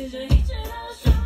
Cause you're each and